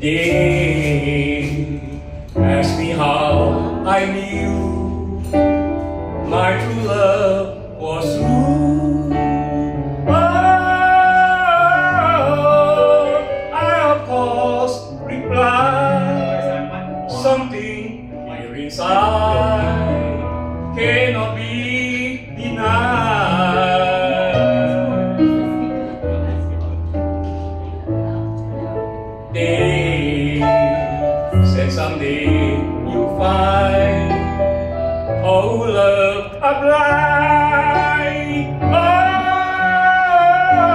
They ask me how I knew my true love was true. Oh, I of course reply something Said someday you'll find oh love a blind.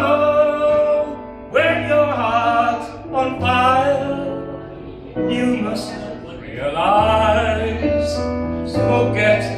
Oh, when your heart's on fire, you must realize gets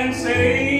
and say